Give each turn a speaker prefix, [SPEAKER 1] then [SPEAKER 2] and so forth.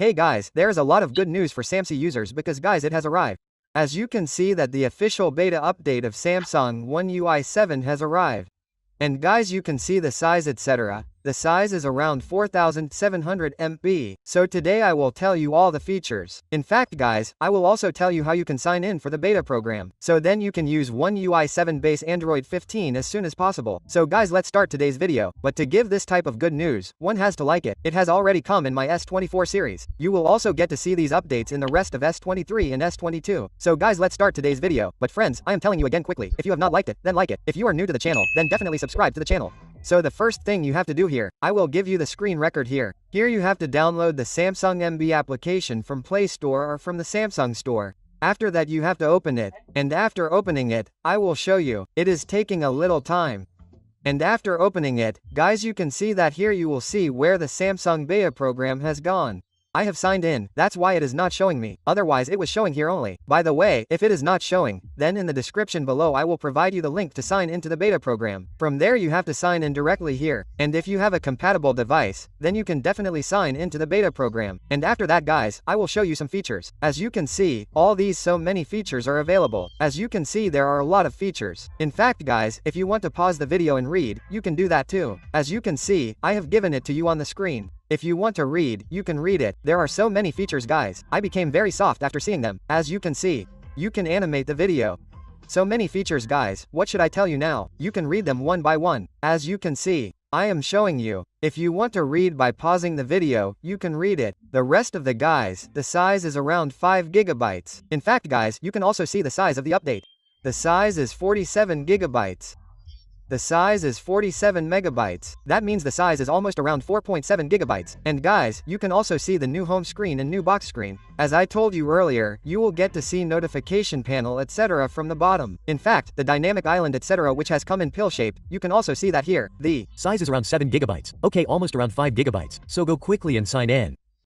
[SPEAKER 1] Hey guys, there is a lot of good news for Samsung users because guys it has arrived. As you can see that the official beta update of Samsung One UI 7 has arrived. And guys you can see the size etc. The size is around 4700 MB, so today I will tell you all the features. In fact guys, I will also tell you how you can sign in for the beta program, so then you can use One UI 7 base Android 15 as soon as possible. So guys let's start today's video, but to give this type of good news, one has to like it. It has already come in my S24 series. You will also get to see these updates in the rest of S23 and S22. So guys let's start today's video, but friends, I am telling you again quickly, if you have not liked it, then like it. If you are new to the channel, then definitely subscribe to the channel. So the first thing you have to do here, I will give you the screen record here. Here you have to download the Samsung MB application from Play Store or from the Samsung Store. After that you have to open it, and after opening it, I will show you. It is taking a little time. And after opening it, guys you can see that here you will see where the Samsung beta program has gone. I have signed in, that's why it is not showing me, otherwise it was showing here only. By the way, if it is not showing, then in the description below I will provide you the link to sign into the beta program. From there you have to sign in directly here, and if you have a compatible device, then you can definitely sign into the beta program. And after that guys, I will show you some features. As you can see, all these so many features are available. As you can see there are a lot of features. In fact guys, if you want to pause the video and read, you can do that too. As you can see, I have given it to you on the screen. If you want to read, you can read it. There are so many features guys. I became very soft after seeing them. As you can see, you can animate the video. So many features guys, what should I tell you now? You can read them one by one. As you can see, I am showing you. If you want to read by pausing the video, you can read it. The rest of the guys, the size is around 5 gigabytes. In fact guys, you can also see the size of the update. The size is 47 gigabytes. The size is 47 megabytes. That means the size is almost around 4.7 gigabytes. And guys, you can also see the new home screen and new box screen. As I told you earlier, you will get to see notification panel etc. from the bottom. In fact, the dynamic island etc. which has come in pill shape, you can also see that here. The
[SPEAKER 2] size is around 7 gigabytes. Okay, almost around 5 gigabytes. So go quickly and sign in.